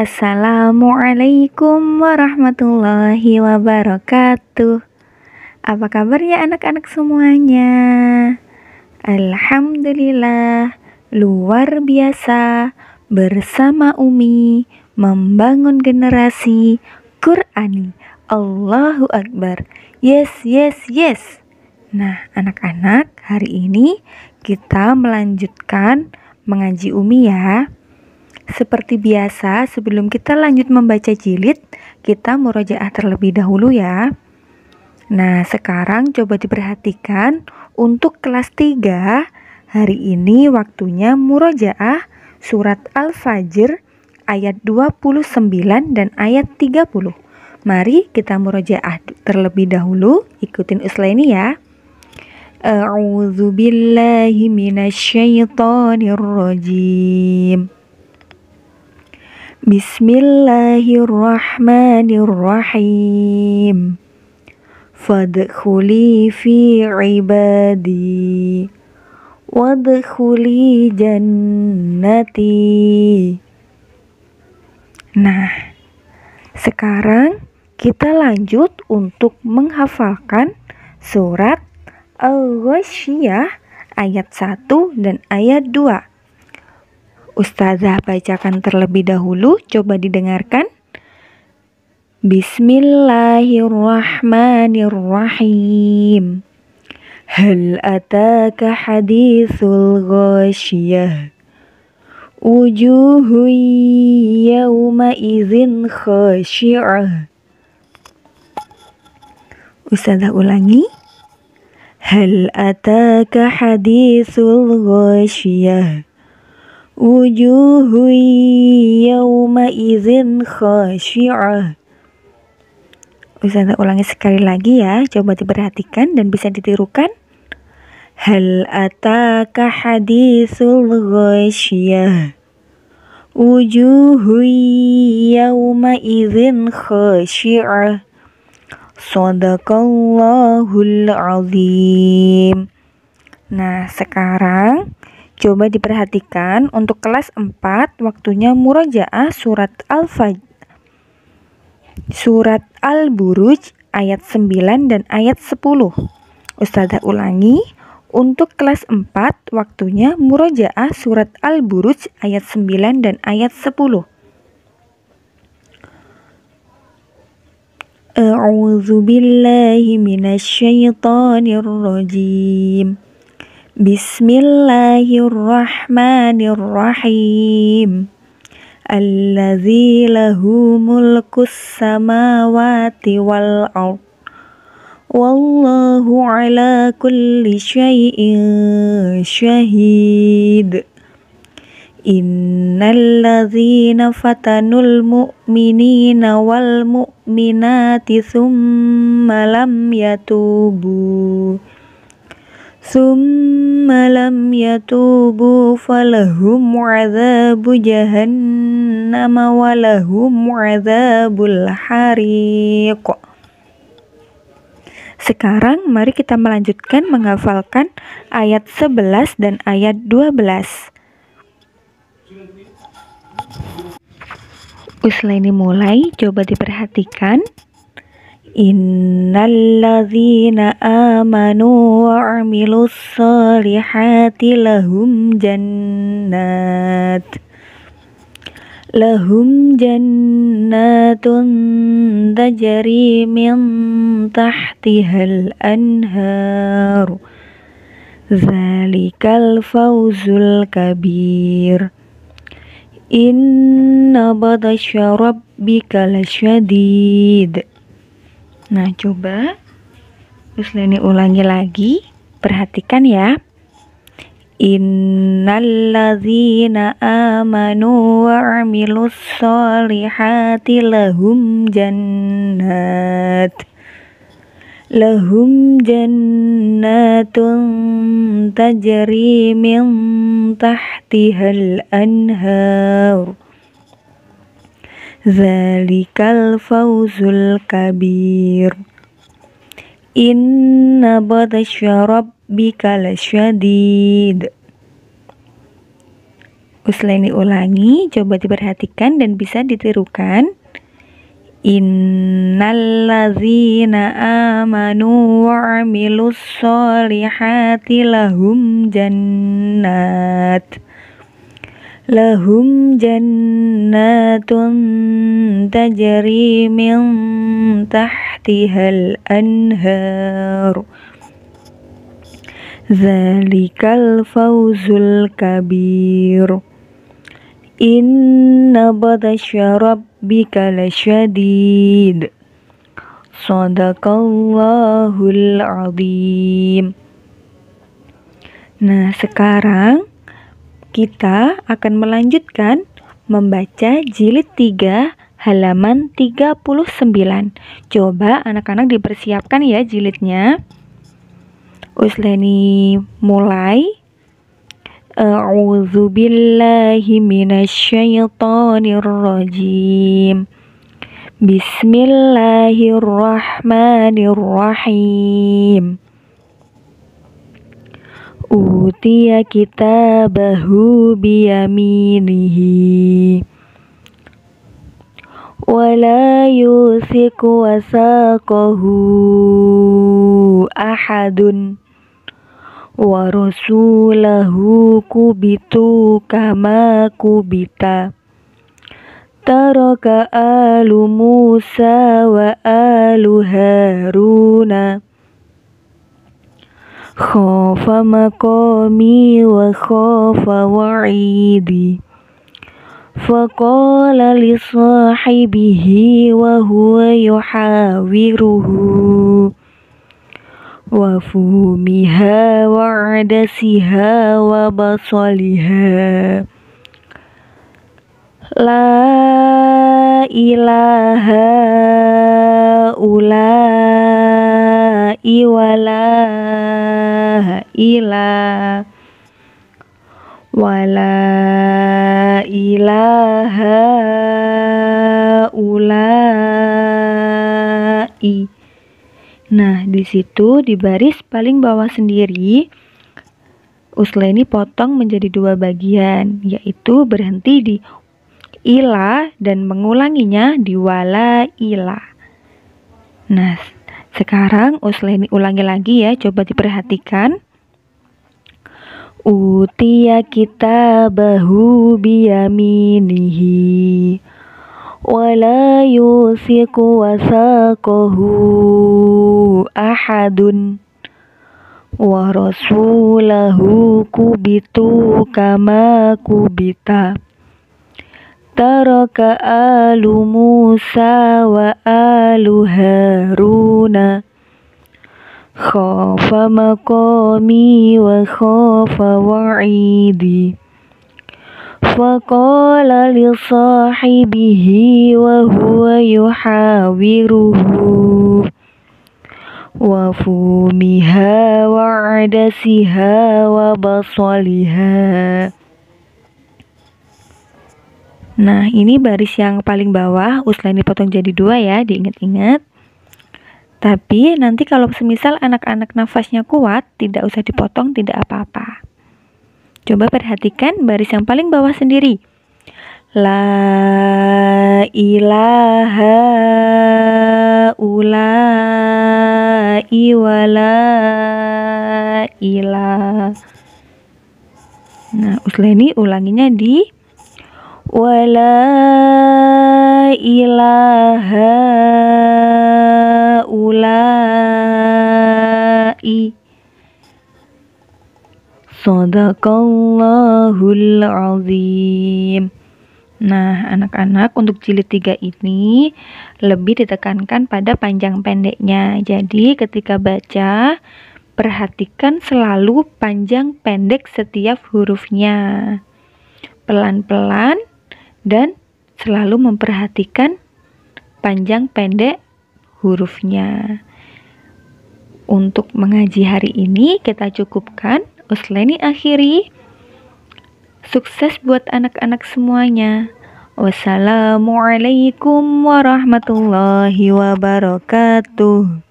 Assalamualaikum warahmatullahi wabarakatuh. Apa kabarnya anak-anak semuanya? Alhamdulillah, luar biasa bersama Umi membangun generasi Qurani. Allahu Akbar. Yes, yes, yes. Nah, anak-anak, hari ini kita melanjutkan mengaji Umi ya. Seperti biasa, sebelum kita lanjut membaca jilid, kita murojaah terlebih dahulu ya. Nah, sekarang coba diperhatikan untuk kelas 3 hari ini waktunya murojaah surat Al-Fajr ayat 29 dan ayat 30. Mari kita murojaah terlebih dahulu, ikutin Uslaini ya. A'udzu billahi minasyaitonir rajim. Bismillahirrahmanirrahim. Fadkhuli fi ibadi Wadkhuli jannati Nah, sekarang kita lanjut untuk menghafalkan surat Al-Ghasyiyah ayat 1 dan ayat 2. Ustazah bacakan terlebih dahulu, coba didengarkan. Bismillahirrahmanirrahim. Hal ataka hadithul ghasyiyah Wujuhu yawma izin khasyi'ah Ustazah ulangi Hal ataka hadithul ghasyiyah Wujuhu yawma izin khasyi'ah Ustazah ulangi sekali lagi ya, coba diperhatikan dan bisa ditirukan. Hal ataka hadisul ghasyiyah? Wujuhu yawma izin khasyi'ah. Sadaqallahul azim. Nah sekarang coba diperhatikan untuk kelas 4 waktunya murajaah surat Al-Fajr Surat Al-Buruj ayat 9 dan ayat 10. Ustazah ulangi, untuk kelas 4 waktunya murojaah surat Al-Buruj ayat 9 dan ayat 10. A'udzu billahi minasyaitonir rajim. بسم الله الرحمن الرحيم الذي له ملك السماوات والأرض والله على كل شيء شهيد إن الذين فتنوا المؤمنين والمؤمنات ثم لم يتوبوا Thumma lam yatubu falahum azabu jahannam walahum azabul hariq. Sekarang mari kita melanjutkan menghafalkan ayat 11 dan ayat 12 Uslaini mulai, coba diperhatikan Innalladzina amanu wa amilus lahum jannat Lahum jannatun tajri min tahtihal anhar Zalikal fawzul kabir Inna badasya rabbika lasyadid Nah, coba Usleni ulangi lagi. Perhatikan ya. Innalladzina amanu wa amilus solihati lahum jannat Lahum jannatun tajri min tahtihal anhar Zalikal fawzul kabir Inna batasya rabbika lasyadid Usleni ulangi, coba diperhatikan dan bisa ditirukan. Innalladzina amanu wa amilus solihati lahum jannat. Lahum jannatun tajri min tahtihal anhar Zalikal fawzul kabir Inna badasya rabbika lasyadid Sadaqallahul azim Nah sekarang kita akan melanjutkan membaca jilid 3 halaman 39 Coba anak-anak dipersiapkan ya jilidnya. Usleni mulai. A'udzu billahi minasyaitonir rajim Bismillahirrahmanirrahim. Utiya kitabahu biyaminihi Wala yusiku wasaqahu ahadun wa rasulahu kubitu kama kubita taraka alu Musa wa alu Haruna khafa maqami wa khafa wa'idi faqala li sahibihi wa huwa yuhawiruhu wa fumiha wa adasiha wa basaliha La ilaha ulai Nah, di situ di baris paling bawah sendiri, Usleni potong menjadi dua bagian, yaitu berhenti di ila dan mengulanginya di wala ila. Nah, sekarang Usleni ulangi lagi ya, coba diperhatikan. Utia kita bahu biyaminihi. Wala yusiku wasaqahu ahadun. Wa rasulahu kubitu kama kubita. Taraka alu Musa wa alu Haruna khafa maqami wa khafa wa'idi. Faqala li sahibihi wa huwa yuhawiruhu. Wa fumiha wa Nah ini baris yang paling bawah. Uslan dipotong jadi dua ya diingat-ingat Tapi nanti kalau semisal anak-anak nafasnya kuat Tidak usah dipotong tidak apa-apa Coba perhatikan baris yang paling bawah sendiri. La ilaha ula iwala ilah. Nah, Usleni ulanginya di wala ilaha ulai Sadaqallahul azim. Nah, anak-anak untuk jilid 3 ini lebih ditekankan pada panjang pendeknya. Jadi, ketika baca, perhatikan selalu panjang pendek setiap hurufnya. Pelan-pelan dan selalu memperhatikan panjang pendek hurufnya. Untuk mengaji hari ini kita cukupkan. Usleni akhiri. Sukses buat anak-anak semuanya. Wassalamualaikum warahmatullahi wabarakatuh.